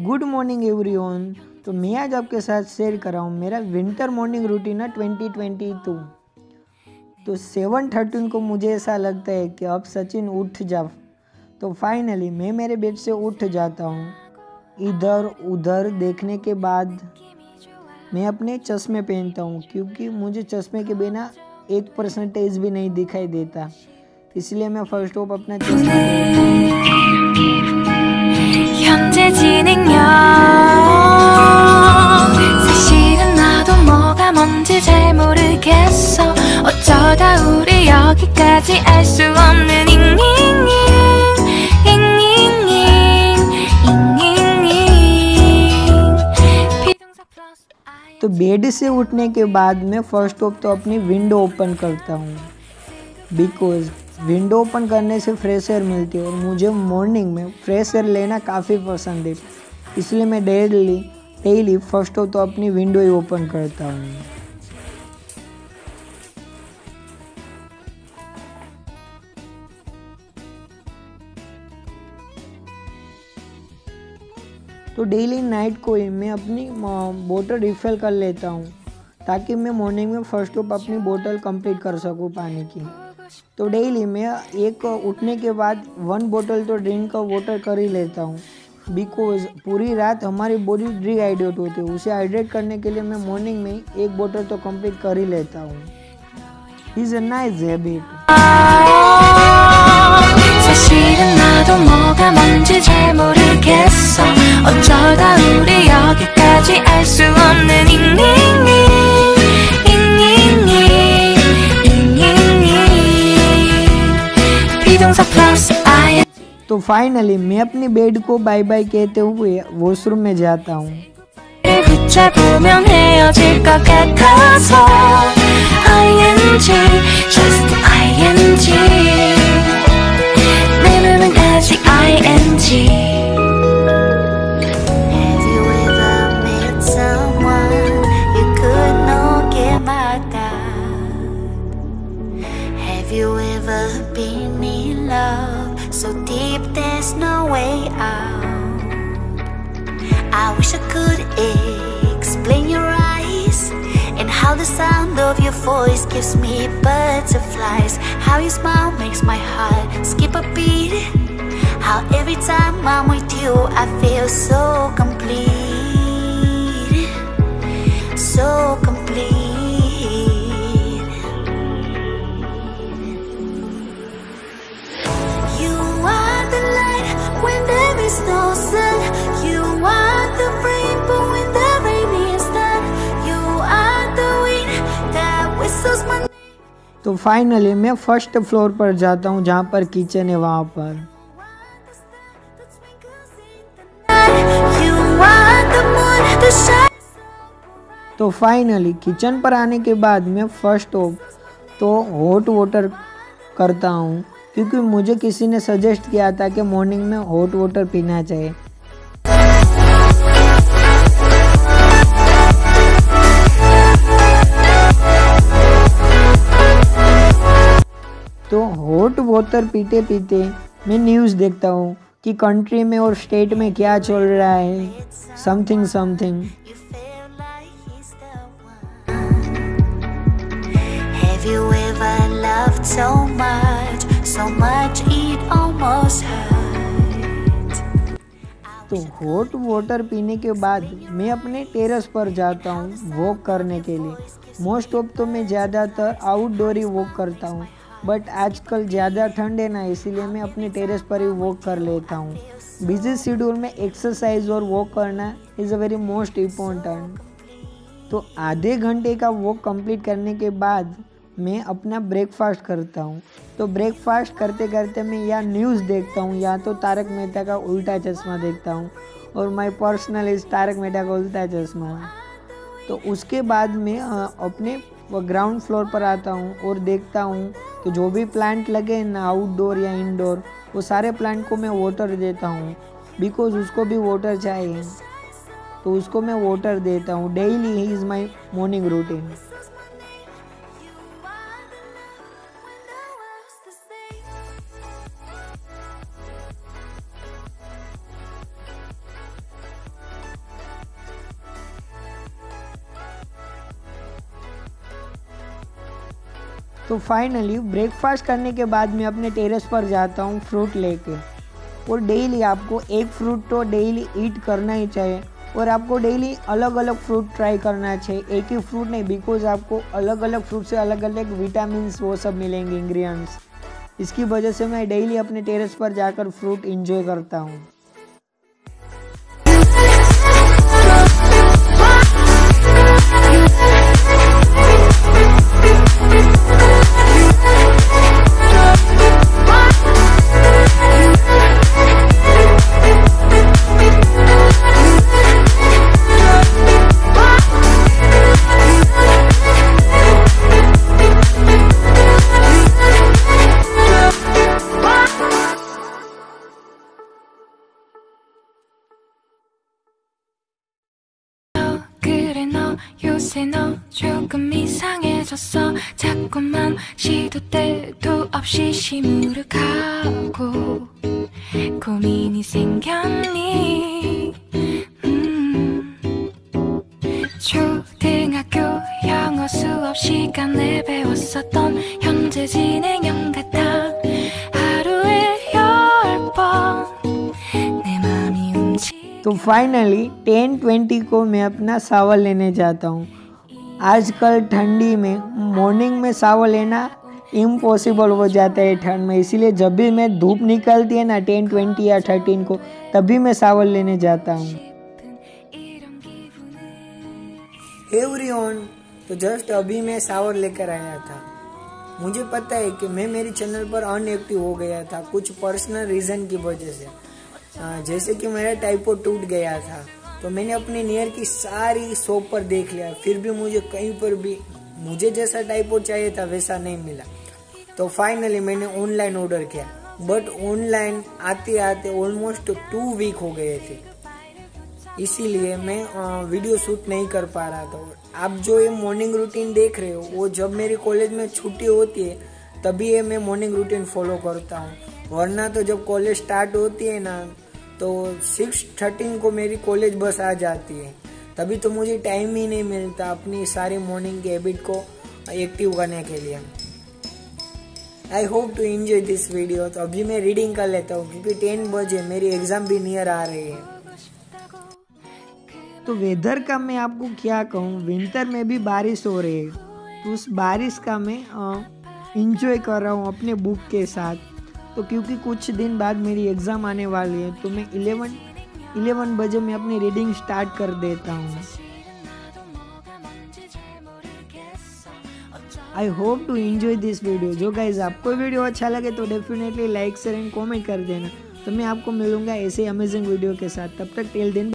Good morning everyone तो मैं आज आपके साथ शेयर कर रहा हूँ मेरा विंटर मॉर्निंग रूटीन है ट्वेंटी ट्वेंटी टू तो सेवन थर्टीन को मुझे ऐसा लगता है कि अब सचिन उठ जा। तो फाइनली मैं मेरे बेड से उठ जाता हूँ। इधर उधर देखने के बाद मैं अपने चश्मे पहनता हूँ, क्योंकि मुझे चश्मे के बिना एक परसेंटेज भी नहीं दिखाई देता। इसलिए मैं फ़र्स्ट ऑफ़ अपना तो बेड से उठने के बाद मैं फ़र्स्ट ऑफ़ तो अपनी विंडो ओपन करता हूँ। बिकॉज़ विंडो ओपन करने से फ्रेश एयर मिलती है और मुझे मॉर्निंग में फ्रेश एयर लेना काफ़ी पसंद है। इसलिए मैं डेली डेली फ़र्स्ट ऑफ़ तो अपनी विंडो ही ओपन करता हूँ। तो डेली नाइट को ही मैं अपनी बोतल रिफ़िल कर लेता हूँ, ताकि मैं मॉर्निंग में फ़र्स्ट ऑफ़ अपनी बोतल कंप्लीट कर सकूँ पानी की। तो डेली मैं एक उठने के बाद वन बोतल तो ड्रिंक का वाटर कर ही लेता हूँ बिकॉज़ पूरी रात हमारी बॉडी डिहाइड्रेट होती है, उसे हाइड्रेट करने के लिए मैं मॉर्निंग में एक बोतल तो कंप्लीट कर ही लेता हूँ। Is a nice habit 사실은 나도 뭐가 뭔지 잘 모르겠어 어쩌다 우리 여기까지 알 수 없는 잉잉잉 잉잉잉 잉잉잉 비동사 플러스 I तो फाइनली मैं अपनी बेड को बाय बाय कहते हुए वॉशरूम में जाता हूँ 를 붙잡으면 헤어질 것 같아서 ing No way out? I wish I could explain your eyes and how the sound of your voice gives me butterflies. How your smile makes my heart skip a beat. How every time I'm with you, I feel so complete. So complete. तो finally मैं first floor पर जाता हूँ, जहाँ पर kitchen है वहाँ पर. तो फाइनली किचन पर आने के बाद मैं फ़र्स्ट ऑफ़ तो हॉट वाटर करता हूँ, क्योंकि मुझे किसी ने सजेस्ट किया था कि मॉर्निंग में हॉट वाटर पीना चाहिए हॉट वाटर पीते पीते मैं न्यूज़ देखता हूँ कि कंट्री में और स्टेट में क्या चल रहा है something something You feel like he's the one. Have you ever loved so much, so much it almost hurt? तो हॉट वाटर पीने के बाद मैं अपने टेरेस पर जाता हूँ वॉक करने के लिए मोस्ट ऑफ़ तो मैं ज़्यादातर आउटडोर ही वॉक करता हूँ बट आजकल ज़्यादा ठंड है ना, इसीलिए मैं अपने टेरेस पर ही वॉक कर लेता हूँ। बिज़ी शेड्यूल में एक्सरसाइज और वॉक करना is a very most important तो आधे घंटे का वॉक कंप्लीट करने के बाद मैं अपना ब्रेकफास्ट करता हूँ। तो ब्रेकफास्ट करते करते मैं या न्यूज़ देखता हूँ, या तो तारक मेहता का उल्टा चश्मा देखता हूँ, और my personal is Taarak Mehta Ka Ooltah Chashmah. तो उसके बाद मैं अपने ग्राउंड फ्लोर पर आता हूँ और देखता हूँ कि जो भी प्लांट लगे ना आउटडोर या इनडोर वो सारे प्लांट को मैं वाटर देता हूँ। बिकॉज़ उसको भी वाटर चाहिए। तो उसको मैं वाटर देता हूँ। डेली ही इज़ माई मॉर्निंग रूटीन तो फाइनली ब्रेकफास्ट करने के बाद मैं अपने टेरेस पर जाता हूँ फ्रूट लेके। और डेली आपको एक फ्रूट तो डेली ईट करना ही चाहिए। और आपको डेली अलग अलग फ्रूट ट्राई करना चाहिए। एक ही फ्रूट नहीं बिकॉज़ आपको अलग अलग फ्रूट से अलग अलग विटामिन वो सब मिलेंगे इंग्रेडिएंट्स इसकी वजह से मैं डेली अपने टेरेस पर जाकर फ्रूट इंजॉय करता हूँ। 조금 이상해졌어 자꾸만 시도 때도 없이 시무룩하고 고민이 생겼니 음. 초등학교 영어 수업 시간에 배웠었던 현재 진행형 같아 하루에 열번내 맘이 움직 तो फाइनली टेन ट्वेंटी को मैं अपना सावर लेने जाता हूँ आजकल ठंडी में मॉर्निंग में सावर लेना इम्पॉसिबल हो जाता है ठंड में। इसीलिए जब भी मैं धूप निकलती है ना टेन ट्वेंटी या थर्टीन को, तभी मैं सावर लेने जाता हूँ। एवरी ऑन तो जस्ट अभी मैं सावर लेकर आया था। मुझे पता है कि मैं मेरी चैनल पर अनएक्टिव हो गया था, कुछ पर्सनल रीज़न की वजह से। हाँ, जैसे कि मेरा टाइपो टूट गया था। तो मैंने अपने नियर की सारी शॉप पर देख लिया। फिर भी मुझे कहीं पर भी मुझे जैसा टाइपो चाहिए था वैसा नहीं मिला। तो फाइनली मैंने ऑनलाइन ऑर्डर किया। बट ऑनलाइन आते आते ऑलमोस्ट टू वीक हो गए थे। इसीलिए मैं वीडियो शूट नहीं कर पा रहा था। आप जो ये मॉर्निंग रूटीन देख रहे हो, वो जब मेरी कॉलेज में छुट्टी होती है, तभी ये मैं मॉर्निंग रूटीन फॉलो करता हूँ। वरना तो जब कॉलेज स्टार्ट होती है ना तो सिक्स थर्टीन को मेरी कॉलेज बस आ जाती है। तभी तो मुझे टाइम ही नहीं मिलता अपनी सारी मॉर्निंग की हैबिट को एक्टिव करने के लिए। I hope to enjoy this video तो अभी मैं रीडिंग कर लेता हूँ, क्योंकि टेन बजे मेरी एग्ज़ाम भी नियर आ रही है। तो वेदर का मैं आपको क्या कहूँ? विंटर में भी बारिश हो रही है। तो उस बारिश का मैं इंजॉय कर रहा हूँ अपने बुक के साथ। तो क्योंकि कुछ दिन बाद मेरी एग्ज़ाम आने वाली है तो मैं इलेवन इलेवन बजे मैं अपनी रीडिंग स्टार्ट कर देता हूँ। I hope to enjoy this video जो गाइज़ आपको वीडियो अच्छा लगे तो definitely like share and comment कर देना। तो मैं आपको मिलूँगा ऐसे अमेजिंग वीडियो के साथ। तब तक टेल दिन